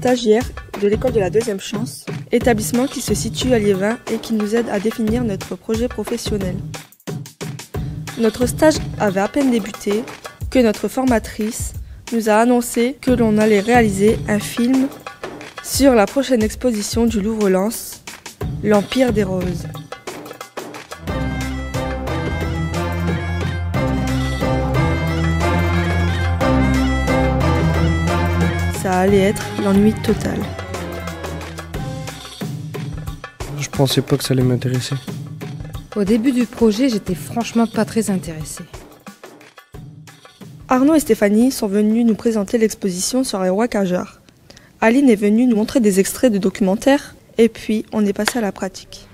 stagiaires de l'école de la deuxième chance, établissement qui se situe à Liévin et qui nous aide à définir notre projet professionnel. Notre stage avait à peine débuté que notre formatrice nous a annoncé que l'on allait réaliser un film sur la prochaine exposition du Louvre-Lens, L'Empire des Roses. Ça allait être l'ennui total. Je pensais pas que ça allait m'intéresser. Au début du projet, j'étais franchement pas très intéressée. Arnaud et Stéphanie sont venus nous présenter l'exposition sur les rois cageurs. Aline est venue nous montrer des extraits de documentaires et puis on est passé à la pratique.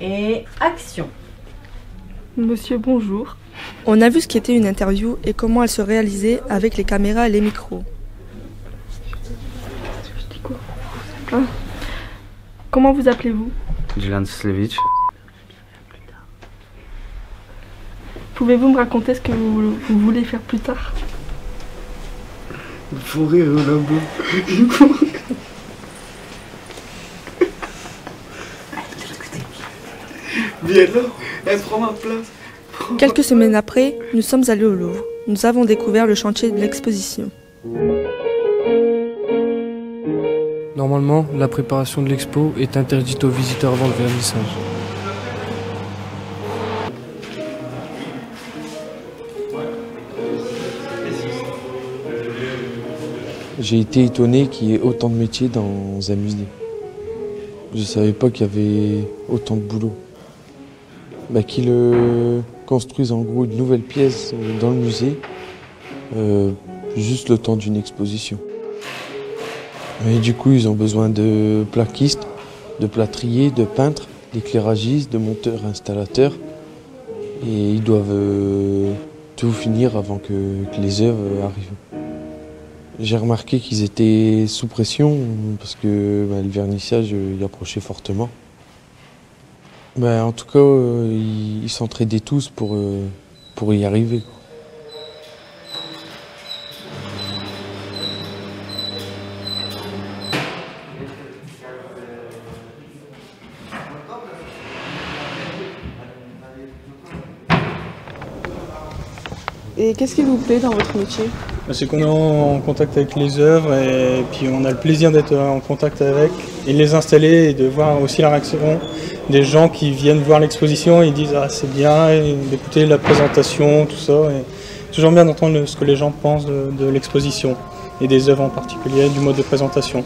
Et action. Monsieur, bonjour. On a vu ce qu'était une interview et comment elle se réalisait avec les caméras et les micros. Hein Comment vous appelez-vous? Dylan Slevich. Pouvez-vous me raconter ce que vous, vous voulez faire plus tard? Faut rire là-bas. Viens là, elle prend ma place. Quelques semaines après, nous sommes allés au Louvre. Nous avons découvert le chantier de l'exposition. Normalement, la préparation de l'expo est interdite aux visiteurs avant le vernissage. J'ai été étonné qu'il y ait autant de métiers dans un musée. Je savais pas qu'il y avait autant de boulot. Bah, qu'ils construisent en gros une nouvelle pièce dans le musée, euh, juste le temps d'une exposition. Du coup, ils ont besoin de plaquistes, de plâtriers, de peintres, d'éclairagistes, de monteurs, installateurs. Et ils doivent euh, tout finir avant que, les œuvres arrivent. J'ai remarqué qu'ils étaient sous pression parce que bah, le vernissage euh, y approchait fortement. Bah, en tout cas, euh, ils s'entraidaient tous pour, y arriver. Et qu'est-ce qui vous plaît dans votre métier C'est qu'on est en contact avec les œuvres et puis on a le plaisir d'être en contact avec et de les installer et de voir aussi la réaction des gens qui viennent voir l'exposition et ils disent ah c'est bien d'écouter la présentation, tout ça. Et toujours bien d'entendre ce que les gens pensent de l'exposition et des œuvres en particulier, du mode de présentation.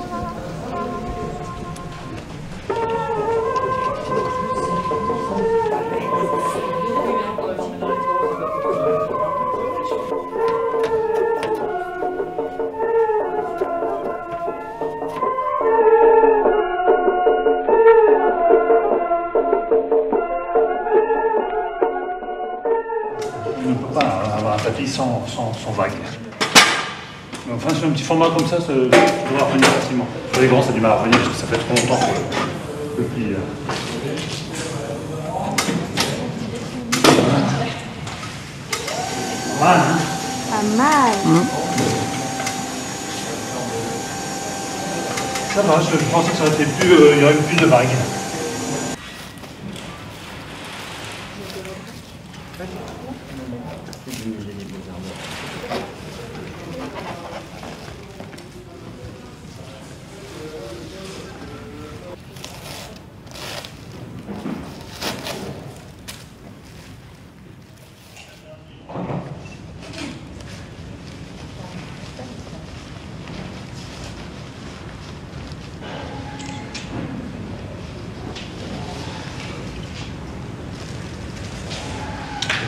Ça doit revenir facilement. Sur les grands, ça a du mal à revenir parce que ça fait trop longtemps que le pli. euh. Pas mal, hein Pas mal. Ça va, je, pensais que ça aurait été plus. euh, il y aurait eu plus de vagues.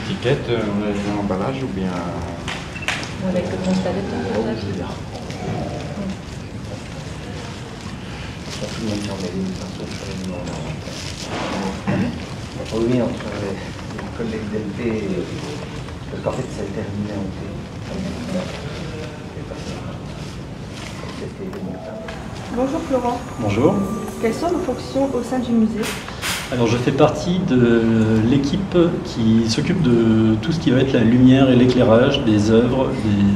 Étiquette, euh, on a un emballage ou bien. Avec le constat de temps, Oui, entre les collègues d'LP, parce qu'en fait, ça a terminé en T. Bonjour Florent. Bonjour. Quelles sont vos fonctions au sein du musée? Alors je fais partie de l'équipe qui s'occupe de tout ce qui va être la lumière et l'éclairage des œuvres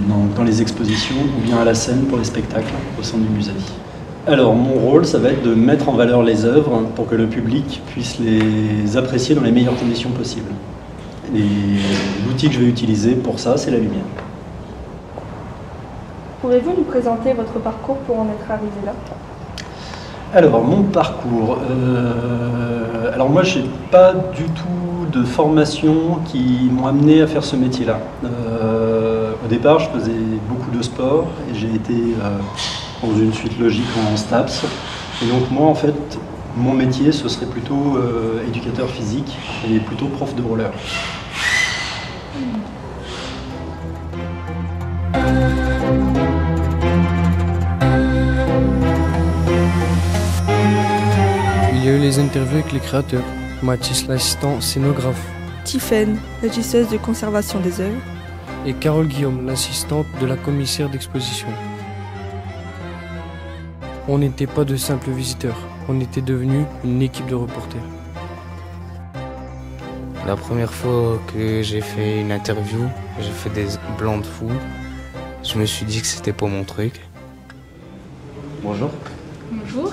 dans, dans, les expositions ou bien à la scène pour les spectacles au sein du musée. Alors mon rôle ça va être de mettre en valeur les œuvres pour que le public puisse les apprécier dans les meilleures conditions possibles. Et l'outil que je vais utiliser pour ça c'est la lumière. Pouvez-vous nous présenter votre parcours pour en être arrivé là? Alors, mon parcours. Euh, alors, moi, je n'ai pas du tout de formation qui m'ont amené à faire ce métier-là. Euh, au départ, je faisais beaucoup de sport et j'ai été euh, dans une suite logique en STAPS. Et donc, moi, en fait, mon métier, ce serait plutôt éducateur physique et plutôt prof de roller. Les interviews avec les créateurs. Mathis, l'assistant scénographe. Tiffaine, régisseuse de conservation des œuvres. Et Carole Guillaume, l'assistante de la commissaire d'exposition. On n'était pas de simples visiteurs, on était devenus une équipe de reporters. La première fois que j'ai fait une interview, j'ai fait des blancs de fou. Je me suis dit que c'était pas mon truc. Bonjour. Bonjour.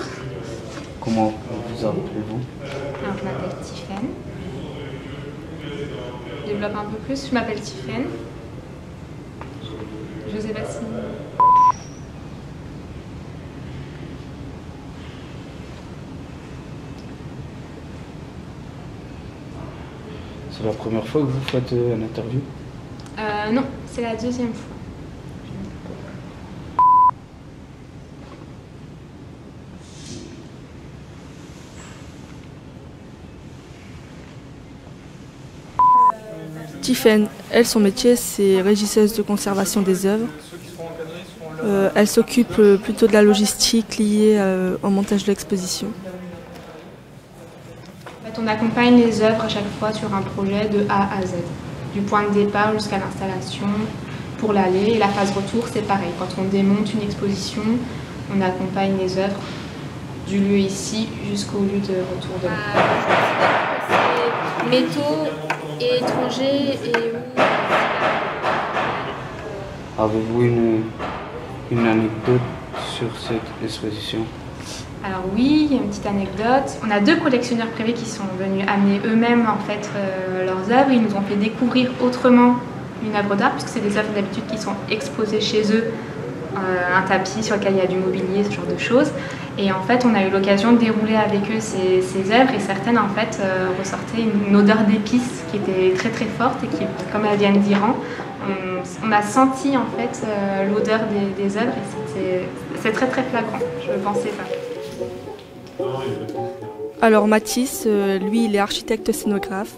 Comment vous appelez-vous? Alors, je m'appelle Tiffaine. Je développe un peu plus. Je m'appelle Tiffaine. Je sais pas si... C'est la première fois que vous faites euh, une interview? Euh, Non, c'est la deuxième fois. Elle, son métier, c'est régisseuse de conservation des œuvres. Euh, elle s'occupe euh, plutôt de la logistique liée euh, au montage de l'exposition. on accompagne les œuvres à chaque fois sur un projet de A à Z, du point de départ jusqu'à l'installation pour l'aller. Et la phase retour, c'est pareil. Quand on démonte une exposition, on accompagne les œuvres du lieu ici jusqu'au lieu de retour de C'est métaux et étrangers et où Avez-vous une, une anecdote sur cette exposition? Alors oui, il y a une petite anecdote. On a deux collectionneurs privés qui sont venus amener eux-mêmes en fait euh, leurs œuvres. Ils nous ont fait découvrir autrement une œuvre d'art, puisque c'est des œuvres d'habitude qui sont exposées chez eux, euh, un tapis sur lequel il y a du mobilier, ce genre de choses. Et en fait, on a eu l'occasion de dérouler avec eux ces, œuvres et certaines en fait euh, ressortaient une, odeur d'épices qui était très très forte et qui, comme elles viennent d'Iran, on, a senti en fait euh, l'odeur des, œuvres et c'est très très flagrant. Je ne pensais pas. Alors Matisse, euh, lui, il est architecte scénographe.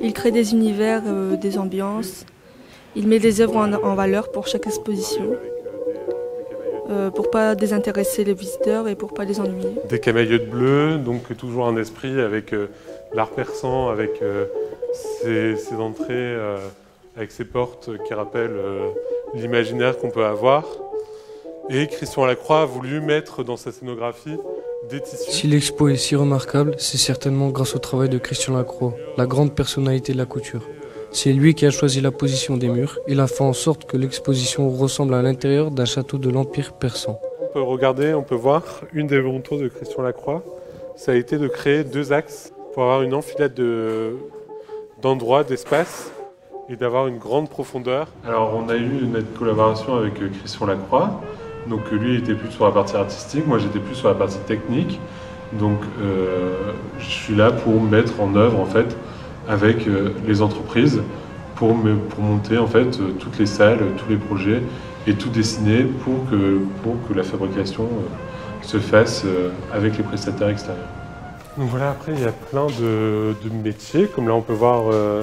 Il crée des univers, des ambiances. Il met des œuvres en valeur pour chaque exposition. Euh, pour pas désintéresser les visiteurs et pour pas les ennuyer. Des camaïeutes bleues, donc toujours un esprit avec euh, l'art persan, avec euh, ses, entrées, avec ses portes qui rappellent l'imaginaire qu'on peut avoir. Et Christian Lacroix a voulu mettre dans sa scénographie des tissus. Si l'expo est si remarquable, c'est certainement grâce au travail de Christian Lacroix, la grande personnalité de la couture. C'est lui qui a choisi la position des murs. Il a fait en sorte que l'exposition ressemble à l'intérieur d'un château de l'Empire persan. On peut regarder, on peut voir une des volontés de Christian Lacroix. Ça a été de créer deux axes pour avoir une enfilade d'endroits, d'espaces et d'avoir une grande profondeur. Alors on a eu une collaboration avec euh, Christian Lacroix. Donc euh, lui était plus sur la partie artistique, moi j'étais plus sur la partie technique. Donc euh, je suis là pour mettre en œuvre en fait avec euh, les entreprises pour, pour monter en fait euh, toutes les salles, tous les projets et tout dessiner pour que, pour que la fabrication euh, se fasse avec les prestataires extérieurs. Donc voilà, après il y a plein de, de métiers, comme là on peut voir euh,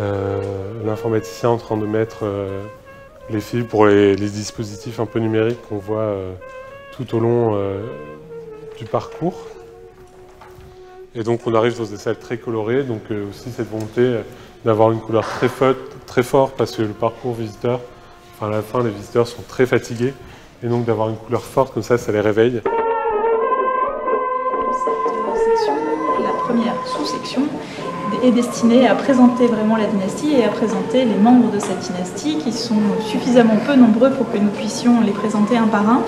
euh, l'informaticien en train de mettre euh, les fils pour les, dispositifs un peu numériques qu'on voit tout au long du parcours. Et donc on arrive dans des salles très colorées, donc euh, aussi cette volonté d'avoir une couleur très forte, très fort parce que le parcours visiteur, enfin à la fin les visiteurs sont très fatigués, et donc d'avoir une couleur forte comme ça, ça les réveille. Cette section, première sous-section est destinée à présenter vraiment la dynastie et à présenter les membres de cette dynastie qui sont suffisamment peu nombreux pour que nous puissions les présenter un par un.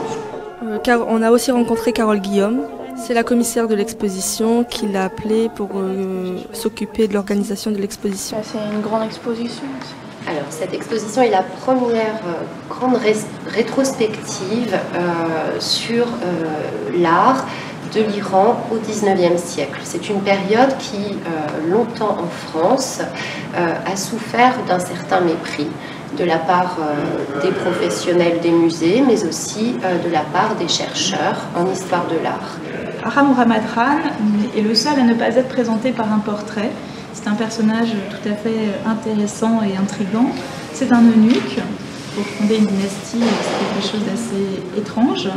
Euh, car on a aussi rencontré Carole Guillaume. C'est la commissaire de l'exposition qui l'a appelée pour euh, s'occuper de l'organisation de l'exposition. C'est une grande exposition. Alors, cette exposition est la première euh, grande rétrospective sur l'art de l'Iran au XIXe siècle. C'est une période qui, longtemps en France, a souffert d'un certain mépris de la part euh, des professionnels des musées, mais aussi euh, de la part des chercheurs en histoire de l'art. Aram Ramadran est le seul à ne pas être présenté par un portrait. C'est un personnage tout à fait intéressant et intrigant. C'est un eunuque. Pour fonder une dynastie, c'est quelque chose d'assez étrange,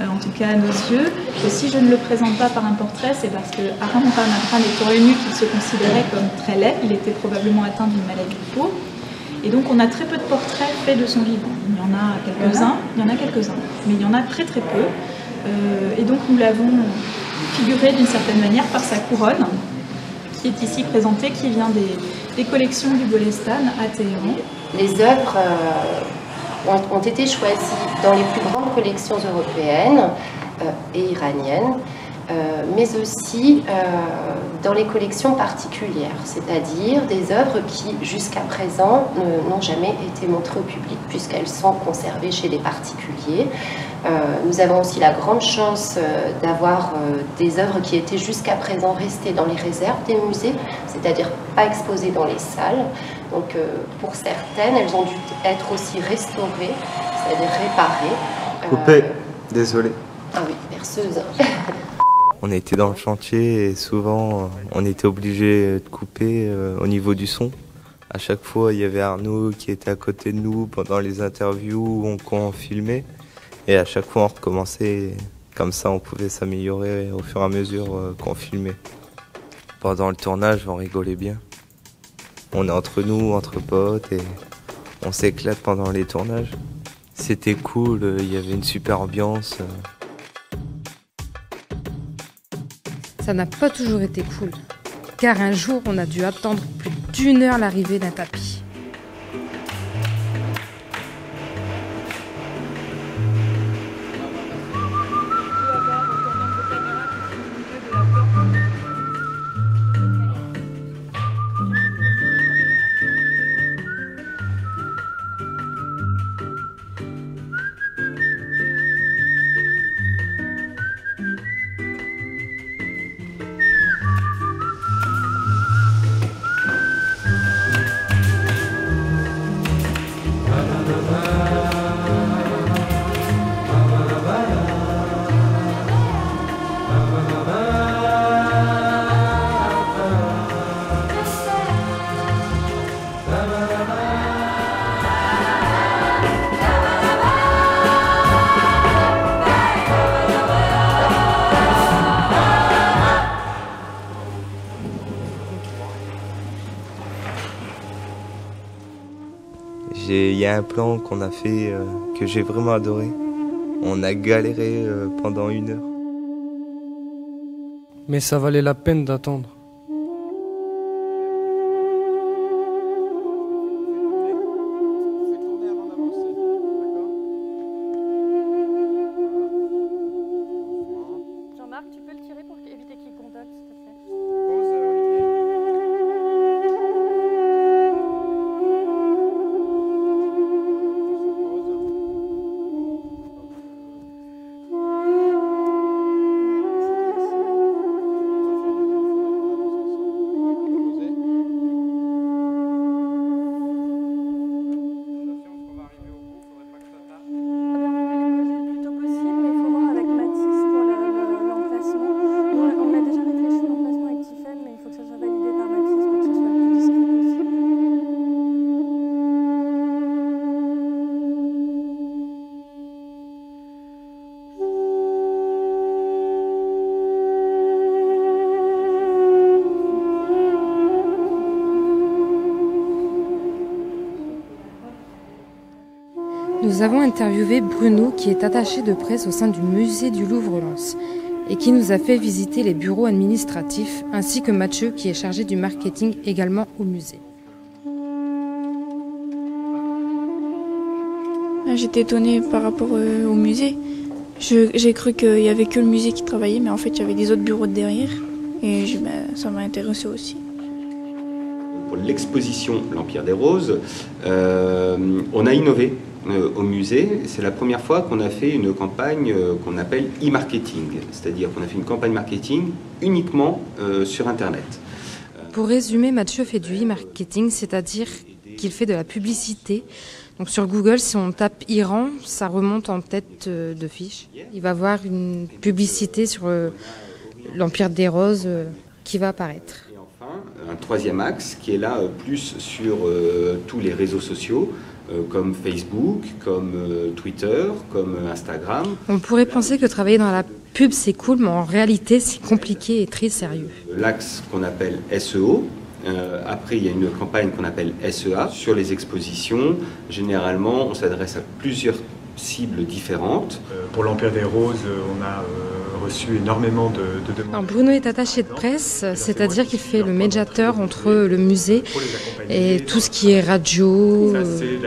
euh, en tout cas à nos yeux. Et si je ne le présente pas par un portrait, c'est parce que Aram Ramadran étant eunuque, il se considérait comme très laid. Il était probablement atteint d'une maladie de peau. Et donc on a très peu de portraits faits de son vivant. Il y en a quelques-uns, il y en a quelques-uns, mais il y en a très très peu. Euh, et donc nous l'avons figuré d'une certaine manière par sa couronne, qui est ici présentée, qui vient des, collections du Golestan à Téhéran. Les œuvres euh, ont, été choisies dans les plus grandes collections européennes euh, et iraniennes. Euh, mais aussi euh, dans les collections particulières, c'est-à-dire des œuvres qui jusqu'à présent n'ont jamais été montrées au public puisqu'elles sont conservées chez les particuliers. Euh, nous avons aussi la grande chance d'avoir des œuvres qui étaient jusqu'à présent restées dans les réserves des musées, c'est-à-dire pas exposées dans les salles. Donc pour certaines, elles ont dû être aussi restaurées, c'est-à-dire réparées. Coupées, désolé. Ah oui, perceuse. On était dans le chantier et souvent on était obligé de couper euh, au niveau du son. À chaque fois, il y avait Arnaud qui était à côté de nous pendant les interviews où on, filmait. Et à chaque fois, on recommençait. Comme ça, on pouvait s'améliorer au fur et à mesure euh, qu'on filmait. Pendant le tournage, on rigolait bien. On est entre nous, entre potes, et on s'éclate pendant les tournages. C'était cool, il y avait une super ambiance. Ça n'a pas toujours été cool, car un jour on a dû attendre plus d'une heure l'arrivée d'un tapis. Y a un plan qu'on a fait euh, que j'ai vraiment adoré. On a galéré euh, pendant une heure. Mais ça valait la peine d'attendre. Nous avons interviewé Bruno qui est attaché de presse au sein du musée du Louvre-Lens. et qui nous a fait visiter les bureaux administratifs, ainsi que Mathieu qui est chargé du marketing également au musée. J'étais étonnée par rapport euh, au musée. J'ai cru qu'il n'y avait que le musée qui travaillait, mais en fait il y avait des autres bureaux derrière. Et je, ben, ça m'a intéressé aussi. Pour l'exposition L'Empire des Roses, euh, on a innové euh, au musée. C'est la première fois qu'on a fait une campagne euh, qu'on appelle e-marketing, c'est-à-dire qu'on a fait une campagne marketing uniquement sur Internet. Pour résumer, Mathieu fait du e-marketing, c'est-à-dire qu'il fait de la publicité. Donc sur Google, si on tape Iran, ça remonte en tête de fiche. Il va voir une publicité sur l'Empire des Roses qui va apparaître. Et enfin, un troisième axe qui est là plus sur tous les réseaux sociaux, euh, comme Facebook, comme euh, Twitter, comme euh, Instagram. On pourrait penser que travailler dans la pub c'est cool, mais en réalité c'est compliqué et très sérieux. L'axe qu'on appelle SEO, après, il y a une campagne qu'on appelle SEA sur les expositions. Généralement, on s'adresse à plusieurs cibles différentes. pour l'Empire des Roses, on a reçu énormément de, demandes. Bruno est attaché de presse, c'est-à-dire qu'il fait le médiateur entre le musée et tout ce qui est radio,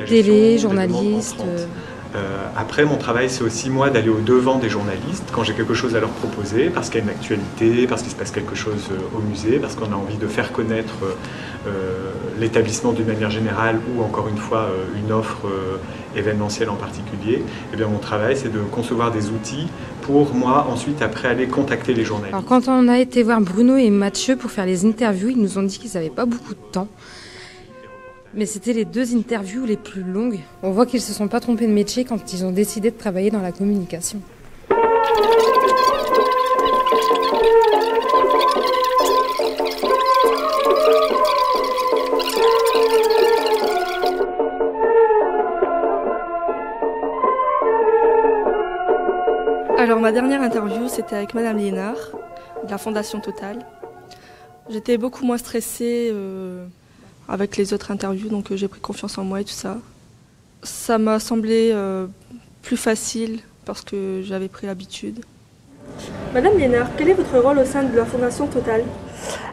télé, journaliste. Euh, après, mon travail, c'est aussi moi d'aller au devant des journalistes quand j'ai quelque chose à leur proposer, parce qu'il y a une actualité, parce qu'il se passe quelque chose euh, au musée, parce qu'on a envie de faire connaître euh, l'établissement d'une manière générale ou encore une fois une offre événementielle en particulier. Eh bien, mon travail, c'est de concevoir des outils pour moi ensuite après aller contacter les journalistes. Alors quand on a été voir Bruno et Mathieu pour faire les interviews, ils nous ont dit qu'ils n'avaient pas beaucoup de temps. Mais c'était les deux interviews les plus longues. On voit qu'ils se sont pas trompés de métier quand ils ont décidé de travailler dans la communication. Ma dernière interview, c'était avec Madame Liénard, de la Fondation Total. J'étais beaucoup moins stressée euh, avec les autres interviews, donc euh, j'ai pris confiance en moi et tout ça. Ça m'a semblé euh, plus facile parce que j'avais pris l'habitude. Madame Liénard, quel est votre rôle au sein de la Fondation Total?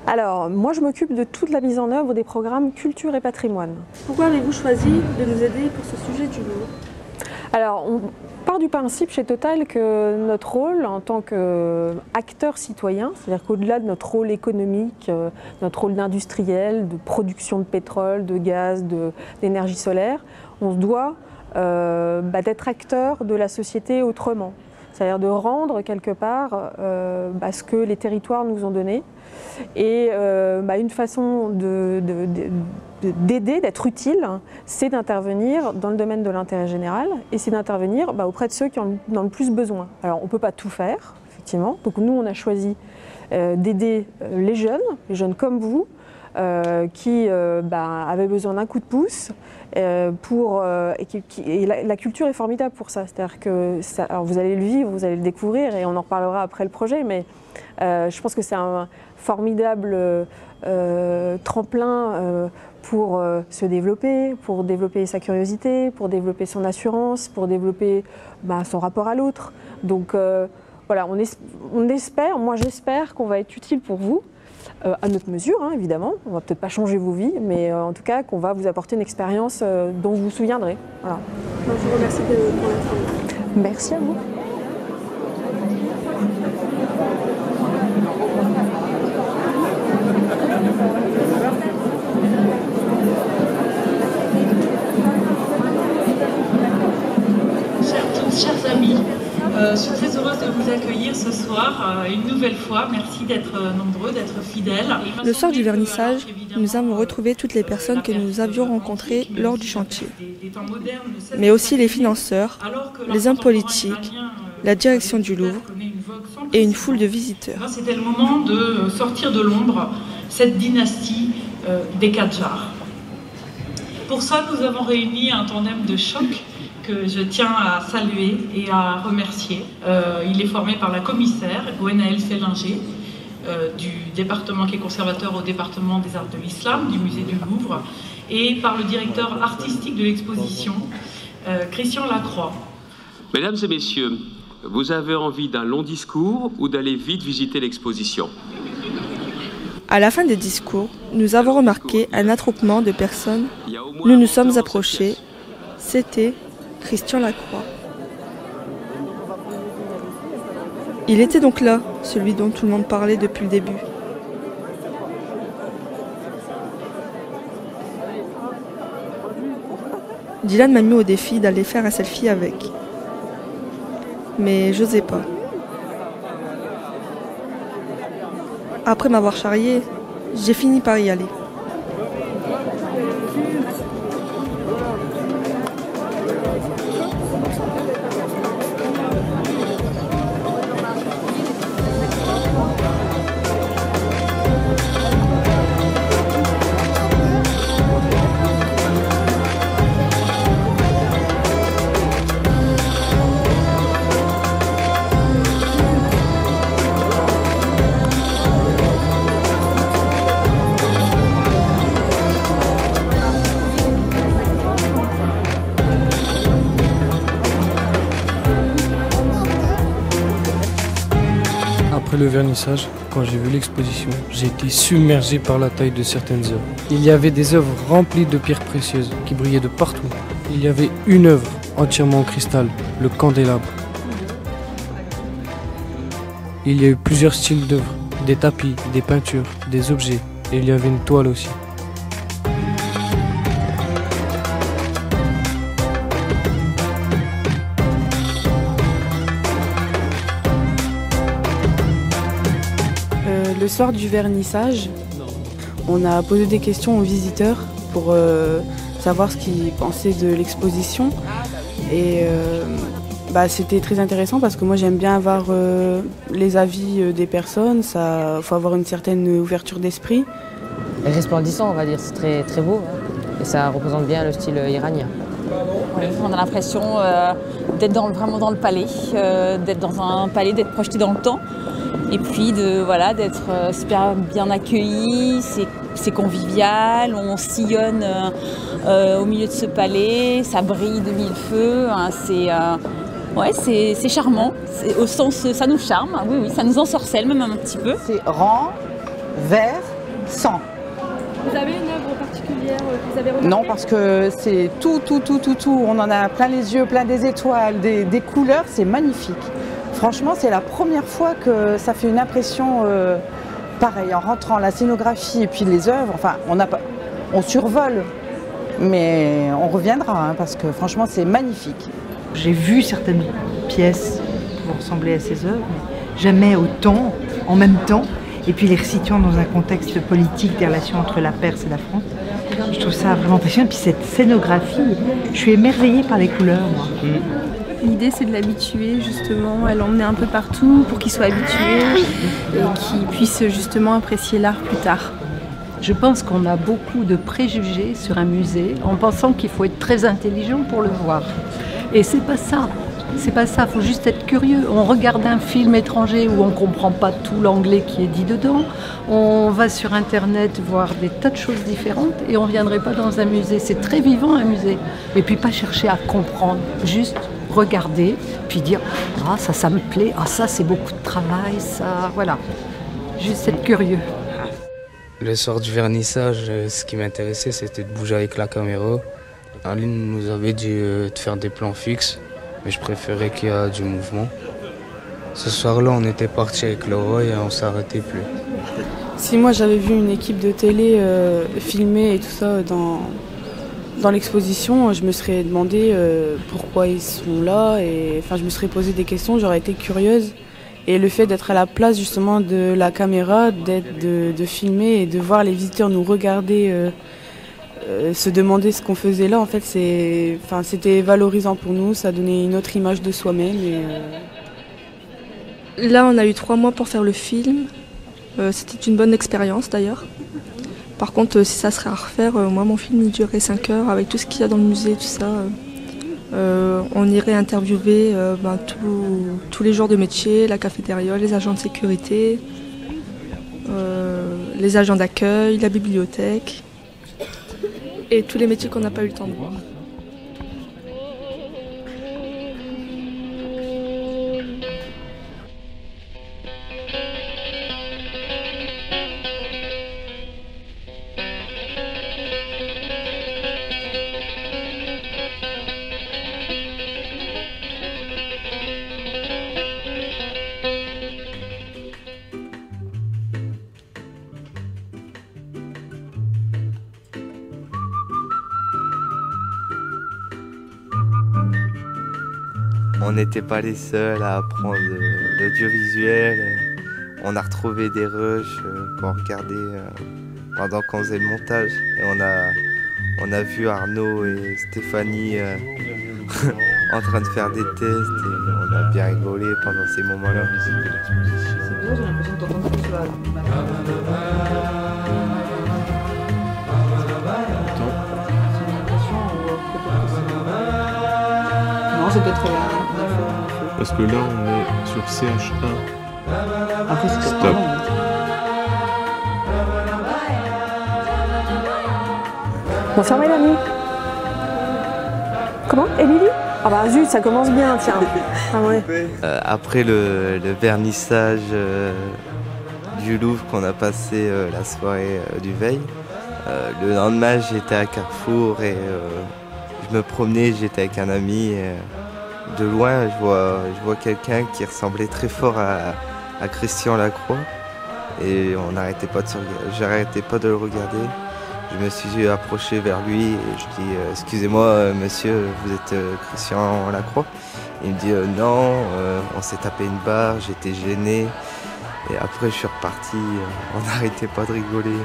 Alors, moi je m'occupe de toute la mise en œuvre des programmes culture et patrimoine. Pourquoi avez-vous choisi de nous aider pour ce sujet du Louvre Alors, on part du principe chez Total que notre rôle en tant qu'acteur citoyen, c'est-à-dire qu'au-delà de notre rôle économique, euh, notre rôle d'industriel, de production de pétrole, de gaz, d'énergie solaire, on doit euh, bah, d'être acteur de la société autrement. C'est-à-dire de rendre quelque part euh, bah, ce que les territoires nous ont donné. Et euh, bah, une façon d'aider, d'être utile, c'est d'intervenir dans le domaine de l'intérêt général et c'est d'intervenir bah, auprès de ceux qui en ont le plus besoin. Alors on ne peut pas tout faire, effectivement. Donc nous, on a choisi euh, d'aider les jeunes, les jeunes comme vous, qui bah, avaient besoin d'un coup de pouce euh, pour, euh, et, la, culture est formidable pour ça. C'est-à-dire que alors vous allez le vivre, vous allez le découvrir et on en reparlera après le projet, mais euh, je pense que c'est un formidable tremplin pour se développer, pour développer sa curiosité, pour développer son assurance, pour développer bah, son rapport à l'autre. Donc voilà, on, on espère, moi j'espère qu'on va être utile pour vous. Euh, à notre mesure, hein, évidemment. On va peut-être pas changer vos vies, mais euh, en tout cas qu'on va vous apporter une expérience euh, dont vous vous souviendrez. Voilà. Je vous remercie l'information. Merci à vous. Ce soir euh, une nouvelle fois. Merci d'être euh, nombreux, d'être fidèles. Le soir du vernissage, nous avons retrouvé toutes les personnes que nous avions rencontrées lors du chantier, mais aussi les financeurs, les hommes politiques, la direction du Louvre et une foule de visiteurs. C'était le moment de sortir de l'ombre cette dynastie euh, des Kadjars. Pour ça, nous avons réuni un tandem de choc que je tiens à saluer et à remercier. Euh, il est formé par la commissaire Gwenaëlle Sélinger, euh, du département qui est conservateur au département des arts de l'islam du musée du Louvre, et par le directeur artistique de l'exposition, euh, Christian Lacroix. Mesdames et messieurs, Vous avez envie d'un long discours ou d'aller vite visiter l'exposition? À la fin des discours, nous avons remarqué un attroupement de personnes. Nous nous sommes approchés. C'était Christian Lacroix. Il était donc là, celui dont tout le monde parlait depuis le début. Dylan m'a mis au défi d'aller faire un selfie avec. Mais j'osais pas. Après m'avoir charrié, j'ai fini par y aller. Vernissage, quand j'ai vu l'exposition, j'ai été submergé par la taille de certaines œuvres. Il y avait des œuvres remplies de pierres précieuses qui brillaient de partout. Il y avait une œuvre entièrement en cristal, le candélabre. Il y a eu plusieurs styles d'œuvres, des tapis, des peintures, des objets, et il y avait une toile aussi. Le soir du vernissage, on a posé des questions aux visiteurs pour euh, savoir ce qu'ils pensaient de l'exposition. Et euh, bah, c'était très intéressant parce que moi j'aime bien avoir euh, les avis des personnes. Il faut avoir une certaine ouverture d'esprit. Resplendissant, on va dire, c'est très, très beau. hein. Et ça représente bien le style iranien. On a l'impression euh, d'être dans, vraiment dans le palais, euh, d'être dans un palais, d'être projeté dans le temps. Et puis de voilà, d'être euh, super bien accueilli, c'est c'est convivial, on sillonne euh, euh, au milieu de ce palais, ça brille de mille feux, hein, c'est euh, ouais, c'est charmant, au sens ça nous charme, oui oui, ça nous ensorcelle même un petit peu. C'est rang, vert, sang. Vous avez une œuvre particulière que vous avez remarquée? Non, parce que c'est tout, tout, tout, tout, tout. On en a plein les yeux, plein des étoiles, des, des couleurs, c'est magnifique. Franchement, c'est la première fois que ça fait une impression euh, pareille. En rentrant, la scénographie et puis les œuvres, enfin, on, a pas, on survole, mais on reviendra hein, parce que franchement, c'est magnifique. J'ai vu certaines pièces pour ressembler à ces œuvres, mais jamais autant, en même temps, et puis les resituant dans un contexte politique des relations entre la Perse et la France. Je trouve ça vraiment impressionnant. Puis cette scénographie, je suis émerveillée par les couleurs, moi. L'idée, c'est de l'habituer justement, à l'emmener un peu partout pour qu'il soit habitué et qu'il puisse justement apprécier l'art plus tard. Je pense qu'on a beaucoup de préjugés sur un musée en pensant qu'il faut être très intelligent pour le voir. Et c'est pas ça. C'est pas ça, faut juste être curieux. On regarde un film étranger où on comprend pas tout l'anglais qui est dit dedans. On va sur internet voir des tas de choses différentes et on viendrait pas dans un musée. C'est très vivant un musée. Et puis pas chercher à comprendre, juste regarder, puis dire ah ça ça me plaît, ah ça c'est beaucoup de travail, ça voilà. Juste être curieux. Le soir du vernissage, euh, ce qui m'intéressait, c'était de bouger avec la caméra. Aline nous avait dit euh, de faire des plans fixes, mais je préférais qu'il y ait du mouvement. Ce soir-là, on était parti avec Laura et on s'arrêtait plus. Si moi j'avais vu une équipe de télé euh, filmer et tout ça dans, dans l'exposition, je me serais demandé euh, pourquoi ils sont là et enfin je me serais posé des questions, j'aurais été curieuse. Et le fait d'être à la place justement de la caméra, d'être de, filmer et de voir les visiteurs nous regarder, euh, euh, se demander ce qu'on faisait là, en fait c'est, enfin c'était valorisant pour nous, ça donnait une autre image de soi-même. Là, on a eu trois mois pour faire le film. C'était une bonne expérience d'ailleurs. Par contre, euh, si ça serait à refaire, euh, moi mon film il durait 5 heures avec tout ce qu'il y a dans le musée, tout ça. euh, on irait interviewer ben, tous- les genres de métiers, la cafétéria, les agents de sécurité, les agents d'accueil, la bibliothèque et tous les métiers qu'on n'a pas eu le temps de voir. On n'était pas les seuls à apprendre l'audiovisuel. On a retrouvé des rushs qu'on regardait pendant qu'on faisait le montage. Et on a, on a vu Arnaud et Stéphanie en train de faire des tests et on a bien rigolé pendant ces moments-là. Non, c'est peut-être Parce que là, on est sur CH1. Après, c'est Stop. On va fermer la nuit. Comment Émilie? Ah bah zut, ça commence bien, tiens. Ah ouais. Euh, après le, le vernissage euh, du Louvre qu'on a passé euh, la soirée euh, du veille, euh, le lendemain j'étais à Carrefour et euh, je me promenais, j'étais avec un ami. et, euh, de loin, je vois, quelqu'un qui ressemblait très fort à, Christian Lacroix et on n'arrêtait pas de j'arrêtais pas de le regarder. Je me suis approché vers lui et je dis euh, excusez-moi euh, monsieur, vous êtes euh, Christian Lacroix Il me dit non, on s'est tapé une barre, j'étais gêné. Et après je suis reparti, on n'arrêtait pas de rigoler.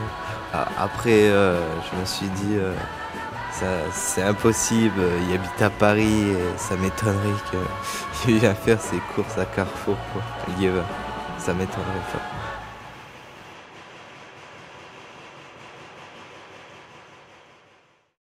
Après je me suis dit c'est impossible, il habite à Paris ça m'étonnerait qu'il vienne faire ses courses à Carrefour, quoi, Liévin. Ça m'étonnerait pas.